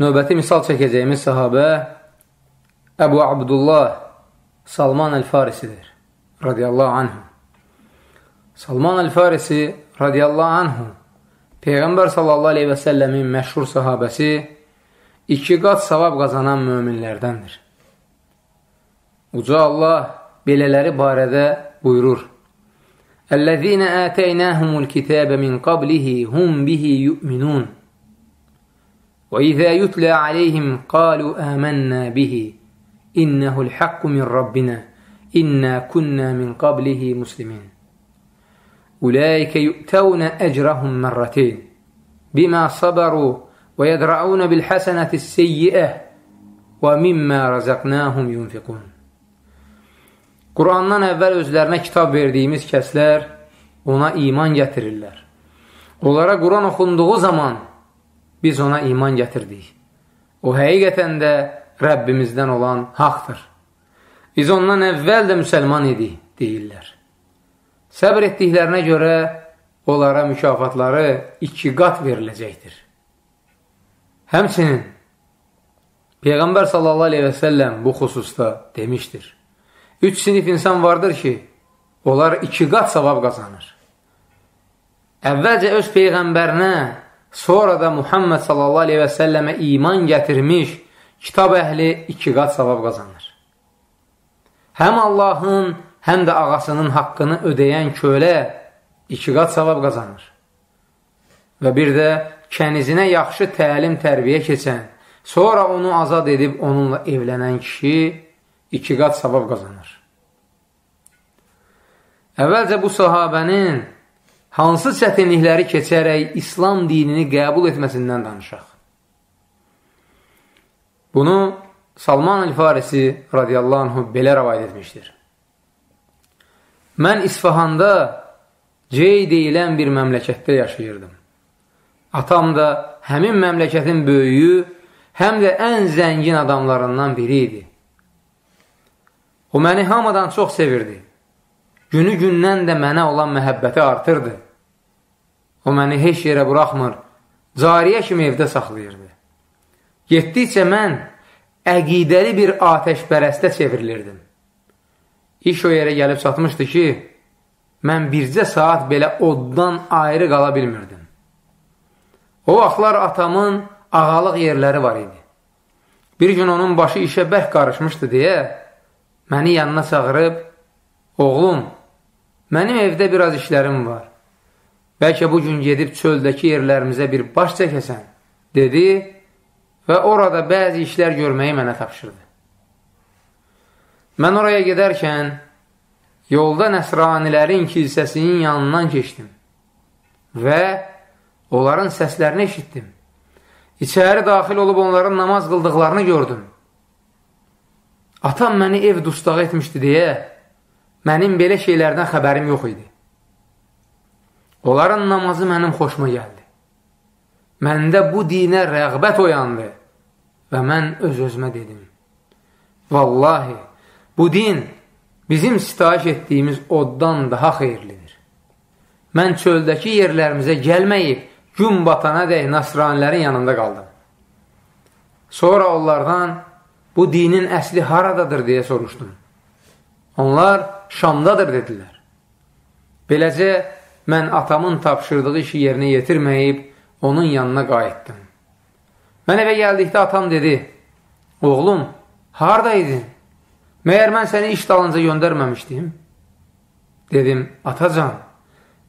Növbəti misal çəkəcəyimiz sahabə Əbu Abdullah Salman Əl-Farisidir, radiyallahu anhu. Salman Əl-Farisi, radiyallahu anhu, Peyğəmbər sallallahu aleyhi və səlləmin məşhur sahabəsi, iki qat savab qazanan möminlərdəndir. Uca Allah belələri barədə buyurur. Əl-ləzīnə ətəynəhumul kitəbə min qablihi hum bihi yu'minun. Və izə yutlə aleyhim qalu əmənnə bihi. İnnəhul haqqu min Rabbina. İnnə kunnə min qablihi muslimin. Ulaikə yu'təvnə əcrahum mərrətin. Bimə sabaru və yədra'unə bil həsənətis seyyiə və mimmə rəzəqnəhum yunfiqun. Qurandan əvvəl özlərinə kitab verdiyimiz kəslər ona iman gətirirlər. Onlara Quran oxunduğu zaman biz ona iman gətirdik. O həqiqətən də Rəbbimizdən olan haqdır. Biz ondan əvvəl də müsəlman idik, deyirlər. Səbr etdiklərinə görə onlara mükafatları iki qat veriləcəkdir. Həmçinin Peyğəmbər sallallahu aleyhi və səlləm bu xüsusda demişdir. Üç sinif insan vardır ki, onlar iki qat savab qazanır. Əvvəlcə öz Peyğəmbərinə, sonra da Muhammed sallallahu aleyhi və səlləmə iman gətirmiş kitab əhli iki qat savab qazanır. Həm Allahın, həm də ağasının haqqını ödəyən kölə iki qat savab qazanır. Və bir də kənizinə yaxşı təlim tərbiyə keçən, sonra onu azad edib onunla evlənən kişi iki qat savab qazanır. Əvvəlcə bu sahabənin hansı çətinlikləri keçərək İslam dinini qəbul etməsindən danışaq. Bunu Salman el-Farisi radiyallahu anhu belə rəvayət etmişdir. Mən İsfahanda Cey deyilən bir məmləkətdə yaşayırdım. Atam da həmin məmləkətin böyüyü, həm də ən zəngin adamlarından biri idi. O məni hamadan çox sevirdi. Günü gündən də mənə olan məhəbbəti artırdı. O məni heç yerə buraxmır, cariyə kimi evdə saxlayırdı. Getdikcə mən əqidəli bir atəşpərəstə çevrilirdim. İş o yerə gəlib çatmışdı ki, mən bircə saat belə oddan ayrı qala bilmirdim. O vaxtlar atamın ağalıq yerləri var idi. Bir gün onun başı işə bərk qarışmışdı deyə, məni yanına çağırıb, oğlum, mənim evdə biraz işlərim var. Bəlkə bu gün gedib çöldəki yerlərimizə bir baş çəkəsən, dedi və orada bəzi işlər görməyi mənə tapşırdı. Mən oraya gedərkən, yolda nəsranilərin kilsəsinin yanından keçdim və onların səslərini eşitdim. İçəri daxil olub onların namaz qıldıqlarını gördüm. Atam məni ev dustağı etmişdi deyə mənim belə şeylərdən xəbərim yox idi. Onların namazı mənim xoşuma gəldi. Məndə bu dinə rəğbət oyandı və mən öz-özümə dedim. Vallahi, bu din bizim sitayiş etdiyimiz oddan daha xeyirlidir. Mən çöldəki yerlərimizə gəlməyib, gün batana dək nasranilərin yanında qaldım. Sonra onlardan bu dinin əsli haradadır deyə soruşdum. Onlar Şamdadır dedilər. Beləcə, mən atamın tapşırdığı işi yerinə yetirməyib, onun yanına qayıtdım. Mən evə gəldikdə atam dedi, oğlum, haradaydın? Məyər mən səni iş dalınca göndərməmişdim? Dedim, atacan,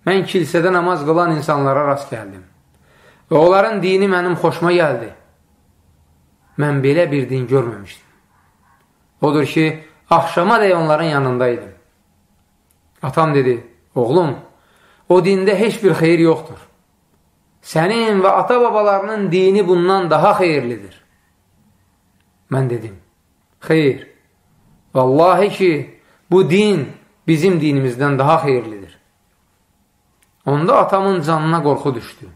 mən kilsədə namaz qılan insanlara rast gəldim. Və onların dini mənim xoşuma gəldi mən belə bir din görməmişdim. Odur ki, axşama dək onların yanındaydım. Atam dedi, oğlum, o dində heç bir xeyir yoxdur. Sənin və ata-babalarının dini bundan daha xeyirlidir. Mən dedim, xeyr, vallahi ki, bu din bizim dinimizdən daha xeyirlidir. Onda atamın canına qorxu düşdü.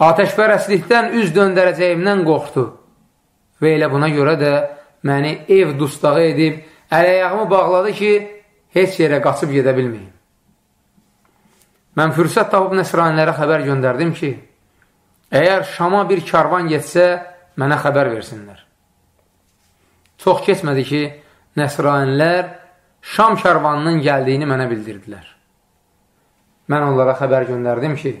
Atəşpərəslikdən üz döndərəcəyimdən qorxdu. Və elə buna görə də məni ev dustağı edib, əl-əyağımı bağladı ki, heç yerə qaçıb gedə bilməyim. Mən fürsət tapıb nəsranilərə xəbər göndərdim ki, əgər Şama bir karvan getsə, mənə xəbər versinlər. Çox keçmədi ki, nəsranilər Şam kərvanının gəldiyini mənə bildirdilər. Mən onlara xəbər göndərdim ki,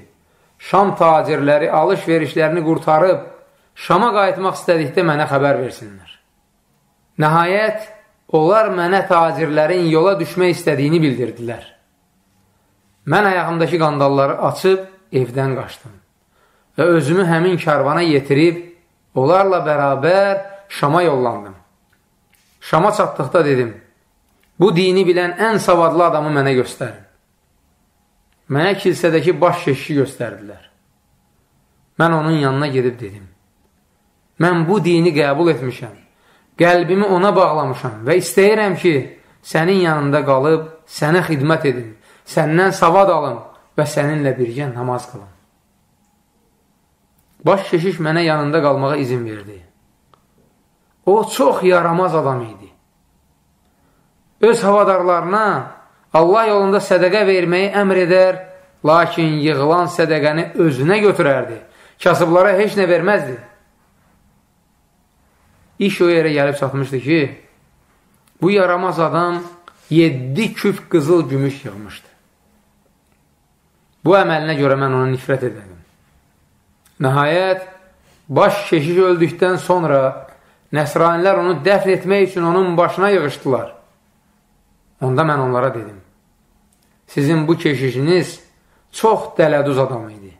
Şam tacirləri alış-verişlərini qurtarıb, Şama qayıtmaq istədikdə mənə xəbər versinlər. Nəhayət, onlar mənə tacirlərin yola düşmək istədiyini bildirdilər. Mən ayağımdakı qandalları açıb evdən qaçdım və özümü həmin kərvana yetirib, onlarla bərabər Şama yollandım. Şama çatdıqda dedim, bu dini bilən ən savadlı adamı mənə göstərin. Mənə kilsədəki baş keşişi göstərdilər. Mən onun yanına gedib dedim, mən bu dini qəbul etmişəm, qəlbimi ona bağlamışam və istəyirəm ki, sənin yanında qalıb, sənə xidmət edim, səndən savad alım və səninlə birgə namaz qılım. Baş keşiş mənə yanında qalmağa izin verdi. O çox yaramaz adam idi. Öz havadarlarına Allah yolunda sədəqə verməyi əmr edər, lakin yığılan sədəqəni özünə götürərdi. Kasıblara heç nə verməzdi. İş o yerə gəlib çatmışdı ki, bu yaramaz adam 7 küp qızıl gümüş yığmışdı. Bu əməlinə görə mən ona nifrət edədim. Nəhayət, baş keşiş öldükdən sonra nəsranilər onu dəfn etmək üçün onun başına yığışdılar. Onda mən onlara dedim, sizin bu keşişiniz çox dələduz adam idi.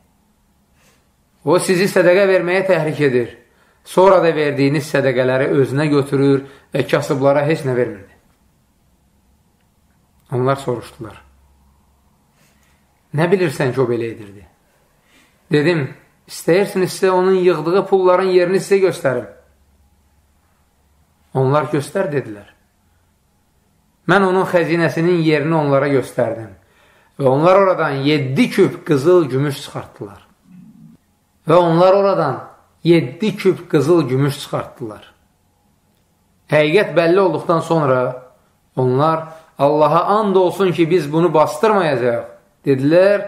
O sizi sədəqə verməyə təhrik edir. Sonra da verdiyiniz sədəqələri özünə götürür və kasıblara heç nə vermirdi. Onlar soruşdular. Nə bilirsən ki, o belə edirdi? Dedim, İstəyirsinizsə onun yığdığı pulların yerini sizə göstərim. Onlar göstər dedilər. Mən onun xəzinəsinin yerini onlara göstərdim. Və onlar oradan 7 küp qızıl gümüş çıxartdılar. Və onlar oradan 7 küp qızıl gümüş çıxartdılar. Həqiqət bəlli olduqdan sonra onlar Allaha and olsun ki, biz bunu bastırmayacaq, dedilər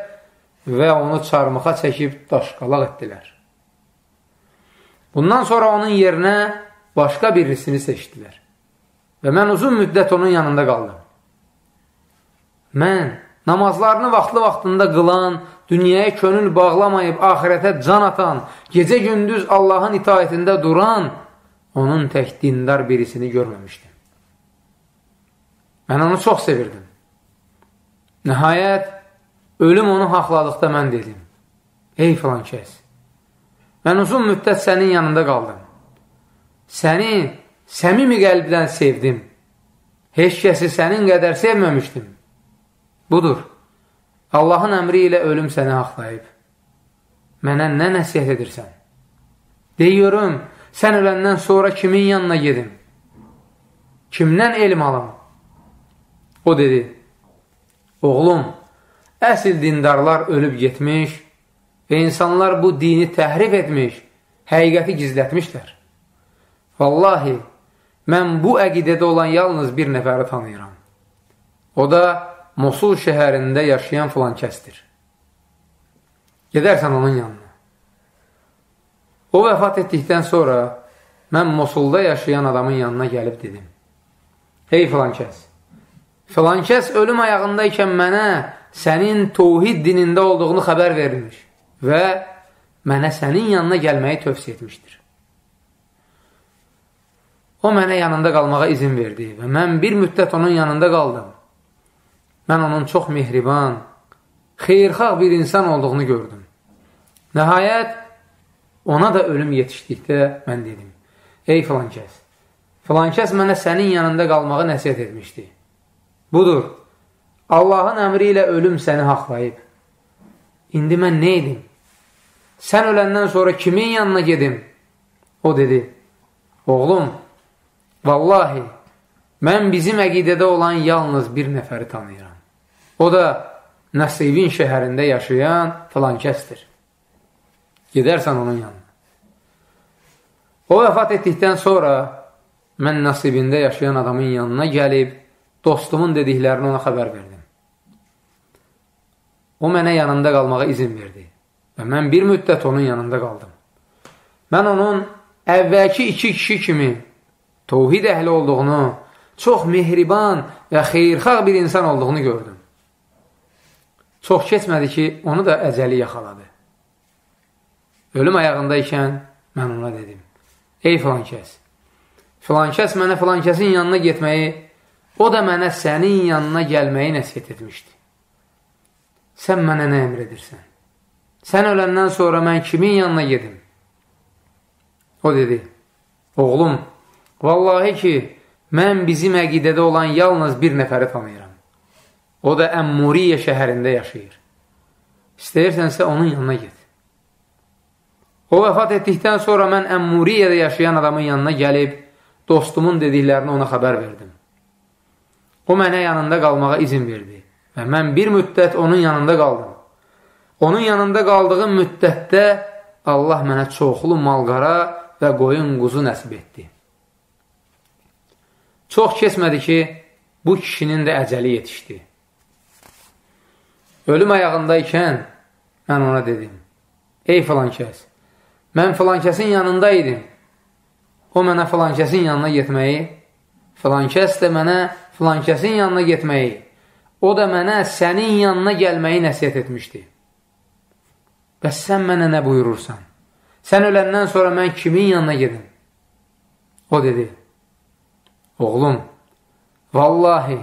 və onu çarmıxa çəkib daşqalaq etdilər. Bundan sonra onun yerinə başqa birisini seçdilər. Və mən uzun müddət onun yanında qaldım. Mən namazlarını vaxtlı-vaxtında qılan, dünyaya könül bağlamayıb ahirətə can atan, gecə-gündüz Allahın itaətində duran, onun tək dindar birisini görməmişdim. Mən onu çox sevirdim. Nəhayət, Ölüm onu haqladıqda mən dedim, ey filan kəs, mən uzun müddət sənin yanında qaldım. Səni səmimi qəlbdən sevdim. Heç kəsi sənin qədər sevməmişdim. Budur, Allahın əmri ilə ölüm səni haqlayıb. Mənə nə nəsiyyət edirsən? Deyiyorum, sən öləndən sonra kimin yanına gedim? Kimdən elm alım? O dedi, oğlum, Əsil dindarlar ölüb getmiş və insanlar bu dini təhrif etmiş, həqiqəti gizlətmişlər. Vallahi, mən bu əqidədə olan yalnız bir nəfəri tanıyıram. O da Mosul şəhərində yaşayan filan kəsdir. Gedərsən onun yanına. O vəfat etdikdən sonra mən Mosulda yaşayan adamın yanına gəlib dedim. Ey filan kəs, filan kəs ölüm ayağındaykən mənə sənin tovhid dinində olduğunu xəbər verilmiş və mənə sənin yanına gəlməyi tövsiyə etmişdir. O mənə yanında qalmağa izin verdi və mən bir müddət onun yanında qaldım. Mən onun çox mehriban, xeyrxalq bir insan olduğunu gördüm. Nəhayət, ona da ölüm yetişdikdə mən dedim, ey filan kəs, filan kəs mənə sənin yanında qalmağı nəsiyyət etmişdi. Budur, Allahın əmri ilə ölüm səni haqlayıb. İndi mən nə edim? Sən öləndən sonra kimin yanına gedim? O dedi, oğlum, vallahi, mən bizim əqidədə olan yalnız bir nəfəri tanıyıram. O da Nəsibin şəhərində yaşayan filan kəsdir. Gedərsən onun yanına. O vəfat etdikdən sonra mən Nəsibində yaşayan adamın yanına gəlib, dostumun dediklərini ona xəbər verdim. O mənə yanında qalmağa izin verdi və mən bir müddət onun yanında qaldım. Mən onun əvvəlki iki kişi kimi tovhid əhli olduğunu, çox mehriban və xeyrxaq bir insan olduğunu gördüm. Çox keçmədi ki, onu da əcəli yaxaladı. Ölüm ayağında ikən mən ona dedim, ey filan kəs, filan kəs mənə filan kəsin yanına getməyi, o da mənə sənin yanına gəlməyi nəsiyyət etmişdi. Sən mənə nə əmr edirsən? Sən öləndən sonra mən kimin yanına gedim? O dedi, oğlum, vallahi ki, mən bizim əqidədə olan yalnız bir nəfəri tanıyıram. O da Əmmuriyə şəhərində yaşayır. İstəyirsənsə onun yanına get. O vəfat etdikdən sonra mən Əmmuriyyədə yaşayan adamın yanına gəlib, dostumun dediklərini ona xəbər verdim. O mənə yanında qalmağa izin verdi və mən bir müddət onun yanında qaldım. Onun yanında qaldığım müddətdə Allah mənə çoxlu malqara və qoyun quzu nəsib etdi. Çox keçmədi ki, bu kişinin də əcəli yetişdi. Ölüm ayağındaykən mən ona dedim, ey filan kəs, mən filan kəsin yanında idim. O mənə filan kəsin yanına getməyi, filan kəs də mənə filan kəsin yanına getməyi, o da mənə sənin yanına gəlməyi nəsiyyət etmişdi. Bəs sən mənə nə buyurursan? Sən öləndən sonra mən kimin yanına gedim? O dedi, oğlum, vallahi,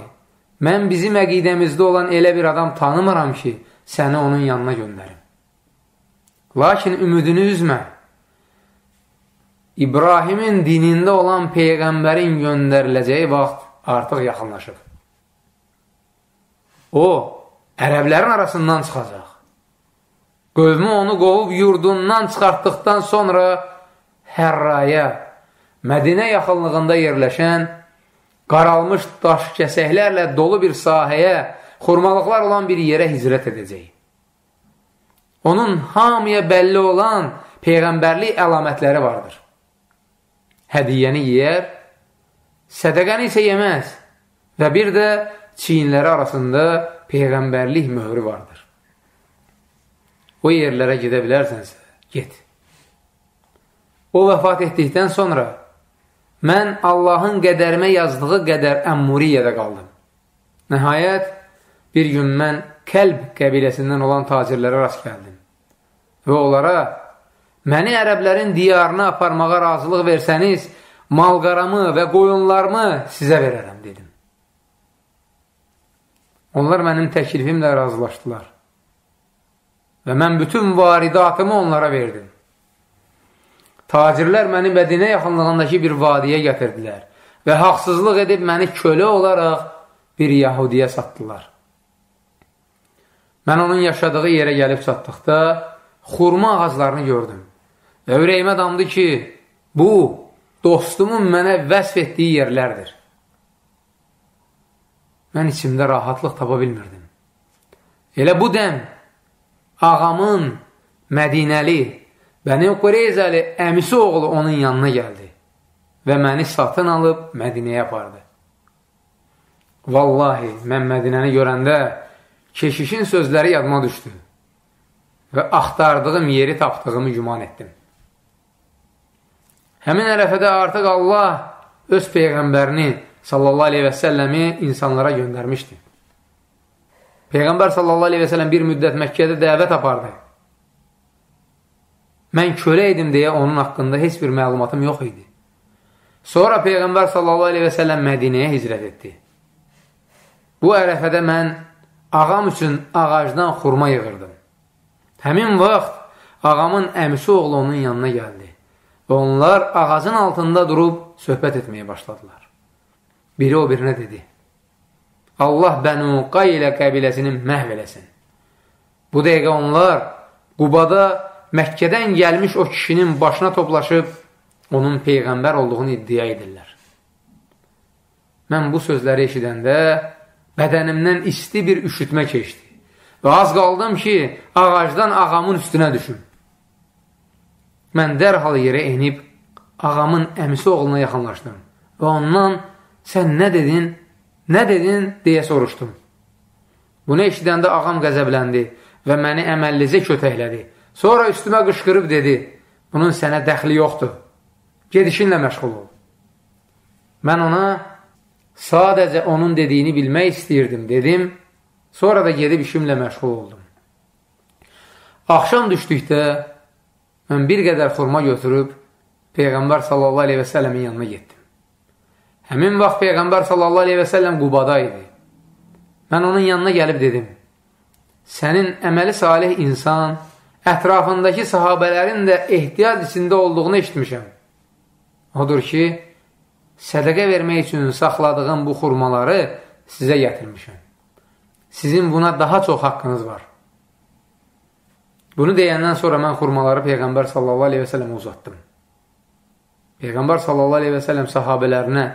Mən bizim əqidəmizdə olan elə bir adam tanımıram ki, səni onun yanına göndərim. Lakin ümidini üzmə. İbrahimin dinində olan Peyğəmbərin göndəriləcəyi vaxt artıq yaxınlaşıb. O, ərəblərin arasından çıxacaq. Qövmü onu qovub yurdundan çıxartdıqdan sonra Hərraya, Mədinə yaxınlığında yerləşən qaralmış daş kəsəklərlə dolu bir sahəyə, xurmalıqlar olan bir yerə hicrət edəcək. Onun hamıya bəlli olan peyğəmbərlik əlamətləri vardır. Hədiyyəni yeyər, sədəqəni isə yeməz və bir də çiyinləri arasında peyğəmbərlik möhrü vardır. O yerlərə gedə bilərsənsə, get. O vəfat etdikdən sonra mən Allahın qədərimə yazdığı qədər Əmmuriyyədə qaldım. Nəhayət, bir gün mən Kəlb qəbiləsindən olan tacirlərə rast gəldim və onlara məni ərəblərin diyarına aparmağa razılıq versəniz, malqaramı və qoyunlarımı sizə verərəm, dedim. Onlar mənim təklifimlə razılaşdılar və mən bütün varidatımı onlara verdim. Tacirlər məni Mədinə yaxınlığındakı bir vadiyə gətirdilər və haqsızlıq edib məni kölə olaraq bir Yahudiyə satdılar. Mən onun yaşadığı yerə gəlib çatdıqda xurma ağaclarını gördüm və ürəyimə damdı ki, bu, dostumun mənə vəsf etdiyi yerlərdir. Mən içimdə rahatlıq tapa bilmirdim. Elə bu dəm ağamın Mədinəli Bəni Qureyzəli əmisi oğlu onun yanına gəldi və məni satın alıb Mədinəyə apardı. Vallahi, mən Mədinəni görəndə keşişin sözləri yadıma düşdü və axtardığım yeri tapdığımı güman etdim. Həmin ərəfədə artıq Allah öz Peyğəmbərini sallallahu aleyhi və səlləmi insanlara göndərmişdi. Peyğəmbər sallallahu aleyhi və səlləm bir müddət Məkkədə dəvət apardı. Mən kölə idim deyə onun haqqında heç bir məlumatım yox idi. Sonra Peyğəmbər sallallahu aleyhi və səlləm Mədinəyə hicrət etdi. Bu ərəfədə mən ağam üçün ağacdan xurma yığırdım. Həmin vaxt ağamın əmisi oğlu onun yanına gəldi onlar ağacın altında durub söhbət etməyə başladılar. Biri o birinə dedi, Allah Bənu Qaylə qəbiləsinin məhv eləsin. Bu dəqiqə onlar Qubada Məkkədən gəlmiş o kişinin başına toplaşıb onun Peyğəmbər olduğunu iddia edirlər. Mən bu sözləri eşidəndə bədənimdən isti bir üşütmə keçdi və az qaldım ki, ağacdan ağamın üstünə düşüm. Mən dərhal yerə enib ağamın əmisi oğluna yaxınlaşdım və ondan sən nə dedin, nə dedin deyə soruşdum. Bunu eşidəndə ağam qəzəbləndi və məni əməllicə kötəklədi Sonra üstümə qışqırıb dedi, bunun sənə dəxli yoxdur. gedişinlə məşğul ol. Mən ona sadəcə onun dediyini bilmək istəyirdim, dedim. Sonra da gedib işimlə məşğul oldum. Axşam düşdükdə mən bir qədər xurma götürüb Peyğəmbər sallallahu aleyhi və səlləmin yanına getdim. Həmin vaxt Peyğəmbər sallallahu aleyhi və səlləm Qubada idi. Mən onun yanına gəlib dedim, sənin əməli salih insan, ətrafındakı sahabələrin də ehtiyat içində olduğunu eşitmişəm. Odur ki, sədəqə vermək üçün saxladığım bu xurmaları sizə gətirmişəm. Sizin buna daha çox haqqınız var. Bunu deyəndən sonra mən xurmaları Peyğəmbər sallallahu aleyhi və sələm uzatdım. Peyğəmbər sallallahu aleyhi və sələm sahabələrinə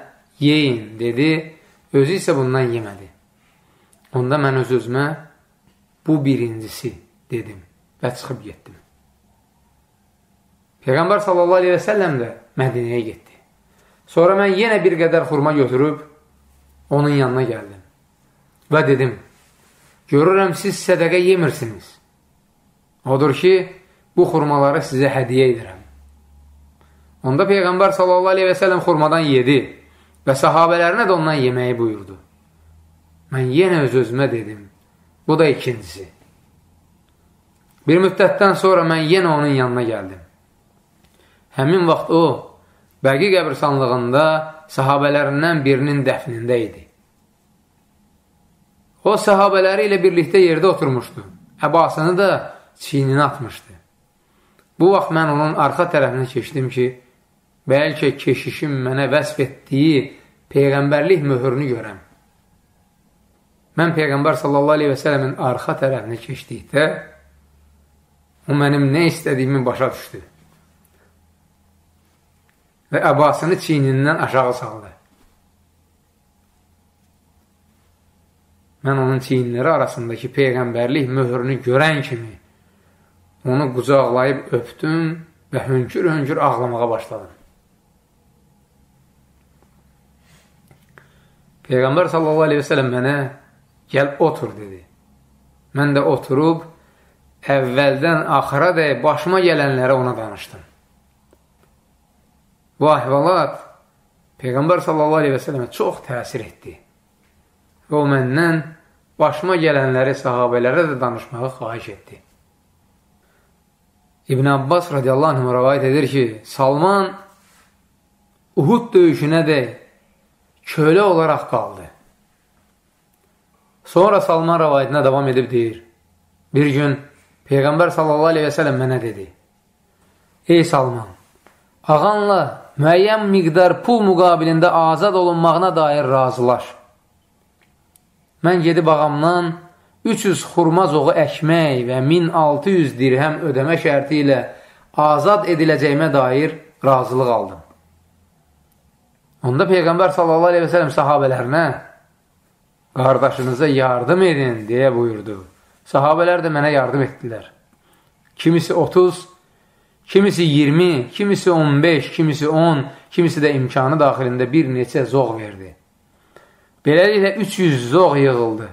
yeyin dedi, özü isə bundan yemədi. Onda mən öz-özümə bu birincisi dedim və çıxıb getdim. Peyğəmbər sallallahu aleyhi və səlləm də Mədinəyə getdi. Sonra mən yenə bir qədər xurma götürüb onun yanına gəldim və dedim, görürəm siz sədəqə yemirsiniz. Odur ki, bu xurmaları sizə hədiyə edirəm. Onda Peyğəmbər sallallahu aleyhi və sələm xurmadan yedi və sahabələrinə də ondan yeməyi buyurdu. Mən yenə öz-özümə dedim, bu da ikincisi. Bir müddətdən sonra mən yenə onun yanına gəldim. Həmin vaxt o, Bəqi qəbirsanlığında sahabələrindən birinin dəfnində idi. O, sahabələri ilə birlikdə yerdə oturmuşdu. Əbasını da çiynini atmışdı. Bu vaxt mən onun arxa tərəfinə keçdim ki, bəlkə keşişin mənə vəsf etdiyi Peyğəmbərlik möhürünü görəm. Mən Peyğəmbər sallallahu aleyhi və sələmin arxa tərəfinə keçdikdə, o mənim nə istədiyimi başa düşdü və əbasını çiynindən aşağı saldı. Mən onun çiyinləri arasındakı Peyğəmbərlik möhrünü görən kimi Onu qucaqlayıb öpdüm və hönkür-hönkür ağlamağa başladım. Peyğəmbər sallallahu aleyhi və sələm mənə gəl otur dedi. Mən də oturub əvvəldən axıra dək başıma gələnlərə ona danışdım. Bu əhvalat Peyğəmbər sallallahu aleyhi və sələmə çox təsir etdi. Və o məndən başıma gələnləri sahabələrə də danışmağı xahiş etdi. İbn Abbas radiyallahu anh rəvayət edir ki, Salman Uhud döyüşünə də kölə olaraq qaldı. Sonra Salman rəvayətinə davam edib deyir, bir gün Peyğəmbər sələm mənə dedi, Ey Salman, ağanla müəyyən miqdar pul müqabilində azad olunmağına dair razılaş. Mən gedib ağamdan 300 xurma zoğu əkmək və 1600 dirhəm ödəmə şərti ilə azad ediləcəyimə dair razılıq aldım. Onda Peyğəmbər sallallahu aleyhi və sələm sahabələrinə qardaşınıza yardım edin deyə buyurdu. Sahabələr də mənə yardım etdilər. Kimisi 30, kimisi 20, kimisi 15, kimisi 10, kimisi də imkanı daxilində bir neçə zoğ verdi. Beləliklə 300 zoğ yığıldı.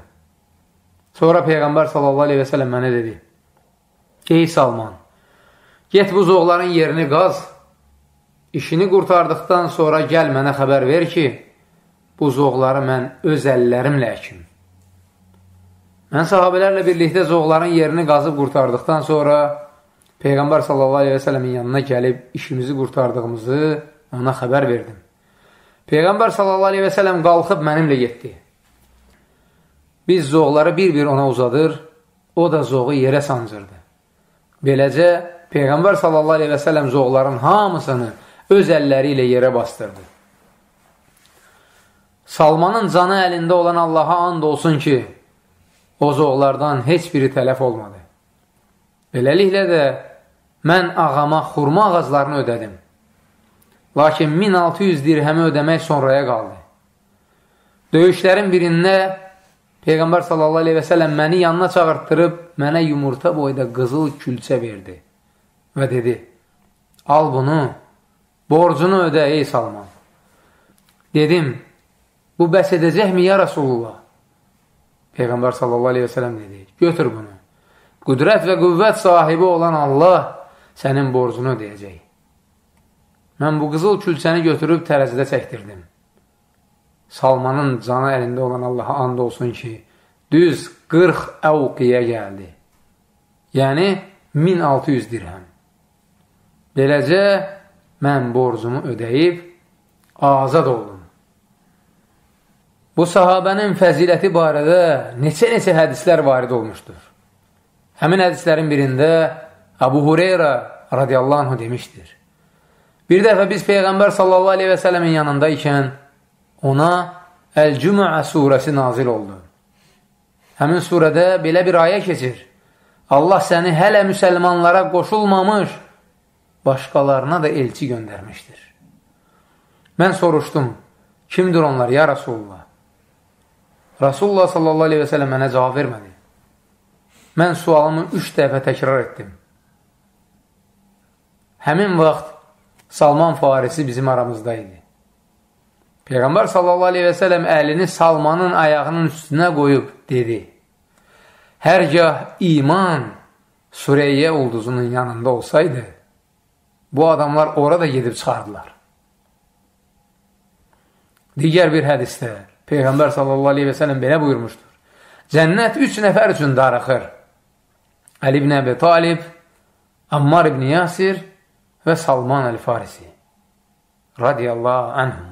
Sonra Peyğəmbər sallallahu aleyhi və sələm mənə dedi, Ey Salman, get bu zoğların yerini qaz, işini qurtardıqdan sonra gəl mənə xəbər ver ki, bu zoğları mən öz əllərimlə əkim. Mən sahabələrlə birlikdə zoğların yerini qazıb qurtardıqdan sonra Peyğəmbər sələmin yanına gəlib işimizi qurtardığımızı ona xəbər verdim. Peyğəmbər sələm qalxıb mənimlə getdi. Biz zoğları bir-bir ona uzadır, o da zoğu yerə sancırdı. Beləcə, Peyğəmbər sələm zoğların hamısını öz əlləri ilə yerə bastırdı. Salmanın canı əlində olan Allaha and olsun ki, o zoğlardan heç biri tələf olmadı. Beləliklə də mən ağama xurma ağaclarını ödədim. Lakin 1600 dirhəmi ödəmək sonraya qaldı. Döyüşlərin birində Peyğəmbər sallallahu aleyhi və sələm məni yanına çağırtdırıb, mənə yumurta boyda qızıl külçə verdi və dedi, al bunu, borcunu ödə ey Salman. Dedim, bu bəs edəcəkmi ya Rasulullah? Peyğəmbər sallallahu aleyhi və sələm dedi, götür bunu. Qüdrət və qüvvət sahibi olan Allah sənin borcunu ödəyəcək. mən bu qızıl külçəni götürüb tərəzidə çəkdirdim. Salmanın canı əlində olan Allaha and olsun ki, düz 40 əvqiyə gəldi. Yəni, 1600 dirhəm. Beləcə, mən borcumu ödəyib, azad oldum. Bu sahabənin fəziləti barədə neçə-neçə hədislər varid olmuşdur. Həmin hədislərin birində Abu Hureyra radiyallahu anh demişdir. Bir dəfə biz Peyğəmbər sallallahu aleyhi və sələmin yanında ikən ona Əl-Cümə surəsi nazil oldu. Həmin surədə belə bir ayə keçir. Allah səni hələ müsəlmanlara qoşulmamış, başqalarına da elçi göndərmişdir. Mən soruşdum, kimdir onlar, ya Rasulullah? Rasulullah sallallahu aleyhi və sələm mənə cavab vermədi. Mən sualımı üç dəfə təkrar etdim. Həmin vaxt Salman Farisi bizim aramızda idi. Peyğəmbər sallallahu aleyhi və sələm əlini Salmanın ayağının üstünə qoyub dedi. Hərgah iman Süreyyə ulduzunun yanında olsaydı, bu adamlar orada gedib çıxardılar. Digər bir hədisdə Peyğəmbər sallallahu aleyhi və sələm belə buyurmuşdur. Cənnət üç nəfər üçün darıxır. Əli ibn Əbi Talib, Ammar ibn Yasir və Salman əl-Farisi. Radiyallahu anhum.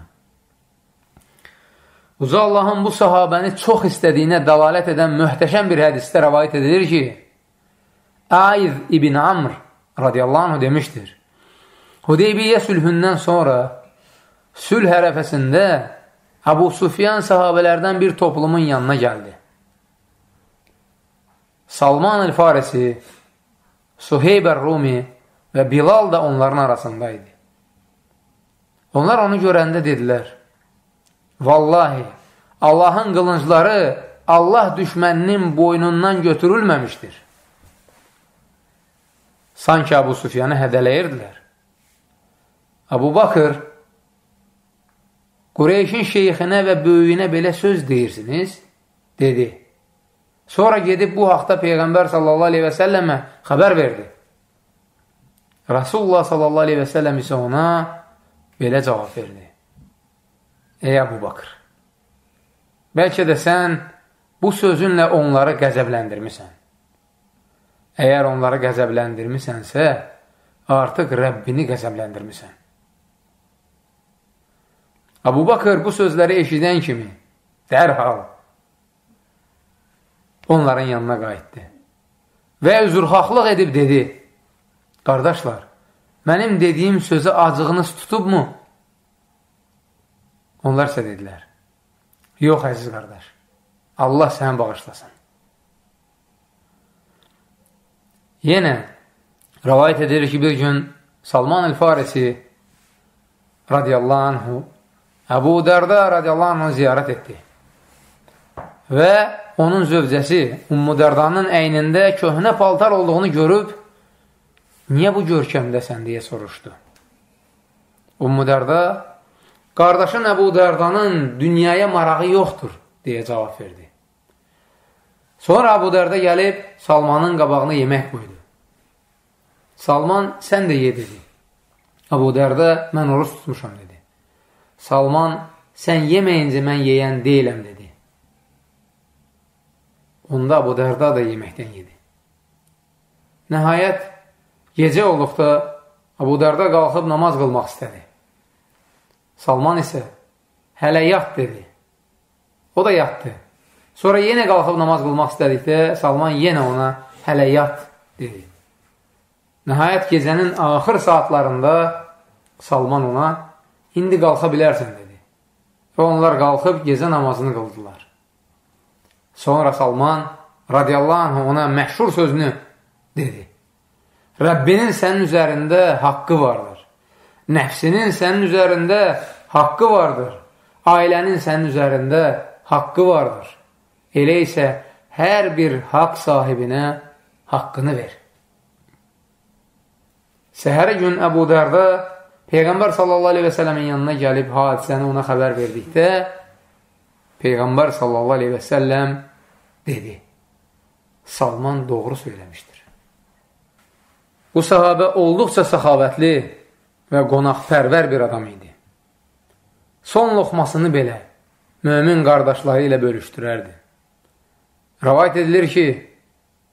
Uca Allahın bu sahabəni çox istədiyinə dalalət edən möhtəşəm bir hədisdə rəvayət edilir ki, Aiz ibn Amr radiyallahu anh demişdir. Hudeybiyyə sülhündən sonra sülh ərəfəsində Əbu Sufyan sahabələrdən bir toplumun yanına gəldi. Salman el-Farisi, Suheyb el-Rumi və Bilal da onların arasındaydı. Onlar onu görəndə dedilər, Vallahi, Allahın qılıncları Allah düşməninin boynundan götürülməmişdir. Sanki Əbu Sufyanı hədələyirdilər. Əbu Bakır, Qureyşin şeyxinə və böyüyünə belə söz deyirsiniz, dedi. Sonra gedib bu haqda Peyğəmbər sallallahu aleyhi və səlləmə xəbər verdi. Rasulullah sallallahu aleyhi və səlləm isə ona belə cavab verdi. Ey Əbu Bakır, bəlkə də sən bu sözünlə onları qəzəbləndirmisən. Əgər onları qəzəbləndirmisənsə, artıq Rəbbini qəzəbləndirmisən. Abu Bakır bu sözləri eşidən kimi dərhal onların yanına qayıtdı və üzrxahlıq edib dedi, qardaşlar, mənim dediyim sözü acığınız tutubmu? Onlar isə dedilər, yox əziz qardaş, Allah səni bağışlasın. Yenə rəvayət edir ki, bir gün Salman el-Farisi radiyallahu anhu Əbu Dərdə radiyallahu anh ziyarət etdi. Və onun zövcəsi Ummu Dərdanın əynində köhnə paltar olduğunu görüb, niyə bu görkəmdəsən deyə soruşdu. Ummu Dərdə, qardaşın Əbu Dərdanın dünyaya marağı yoxdur, deyə cavab verdi. Sonra Əbu Dərdə gəlib Salmanın qabağına yemək qoydu. Salman, sən də ye, dedi. Əbu Dərdə, mən oruç tutmuşam, dedi. Salman, sən yeməyincə mən yeyən deyiləm, dedi. Onda Abu Dərda da yeməkdən yedi. Nəhayət, gecə olduqda Abu Dərda qalxıb namaz qılmaq istədi. Salman isə hələ yat dedi. O da yatdı. Sonra yenə qalxıb namaz qılmaq istədikdə Salman yenə ona hələ yat dedi. Nəhayət gecənin axır saatlarında Salman ona indi qalxa bilərsən, dedi. Və onlar qalxıb gecə namazını qıldılar. Sonra Salman radiyallahu anh ona məşhur sözünü dedi. Rəbbinin sənin üzərində haqqı vardır. Nəfsinin sənin üzərində haqqı vardır. Ailənin sənin üzərində haqqı vardır. Elə isə hər bir haqq sahibinə haqqını ver. Səhəri gün Əbu Dərdə Peyğəmbər sallallahu aleyhi və sələmin yanına gəlib hadisəni ona xəbər verdikdə Peyğəmbər sallallahu aleyhi və səlləm dedi Salman doğru söyləmişdir. Bu sahabə olduqca səxavətli və qonaqpərvər bir adam idi. Son loxmasını belə mömin qardaşları ilə bölüşdürərdi. Rəvayət edilir ki,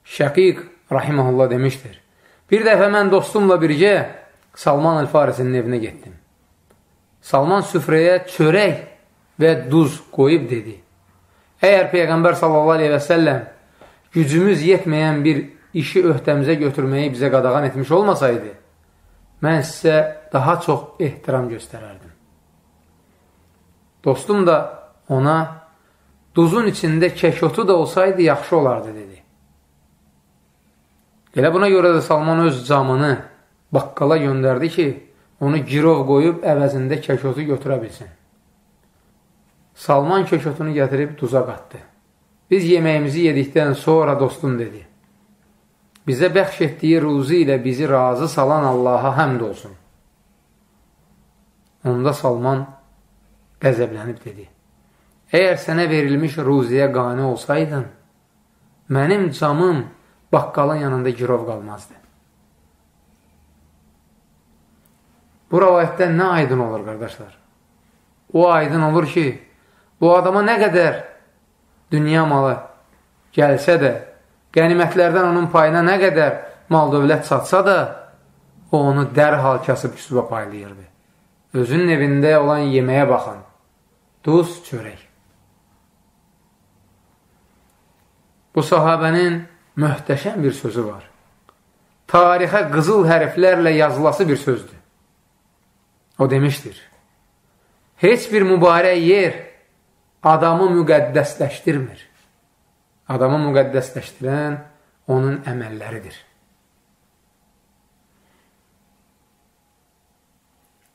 Şəqiq rahiməhullah demişdir. Bir dəfə mən dostumla birgə Salman el-Farisinin evinə getdim. Salman süfrəyə çörək və duz qoyub dedi. Əgər Peyğəmbər səlləm gücümüz yetməyən bir işi öhdəmizə götürməyi bizə qadağan etmiş olmasaydı, mən sizə daha çox ehtiram göstərərdim. Dostum da ona duzun içində keşotu da olsaydı yaxşı olardı, dedi. Elə buna görə də Salman öz camını baqqala göndərdi ki, onu girov qoyub əvəzində keşotu götürə bilsin. Salman keşotunu gətirib duza qatdı. Biz yeməyimizi yedikdən sonra dostum dedi. Bizə bəxş etdiyi ruzu ilə bizi razı salan Allaha həmd olsun. Onda Salman qəzəblənib dedi. Əgər sənə verilmiş ruziyə qani olsaydın, mənim camım baqqalın yanında girov qalmazdı. Bu rəvayətdən nə aydın olur, qardaşlar? O aydın olur ki, bu adama nə qədər dünya malı gəlsə də, qənimətlərdən onun payına nə qədər mal dövlət satsa da, o onu dərhal kasıb küsubə paylayırdı. Özünün evində olan yeməyə baxın. Duz, çörək. Bu sahabənin möhtəşəm bir sözü var. Tarixə qızıl hərflərlə yazılası bir sözdür. O demişdir. Heç bir mübarək yer adamı müqəddəsləşdirmir. Adamı müqəddəsləşdirən onun əməlləridir.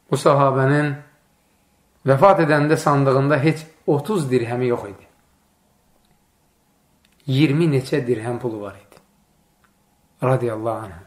Bu sahabənin vəfat edəndə sandığında heç 30 dirhəmi yox idi. 20 neçə dirhəm pulu var idi. Radiyallahu anh.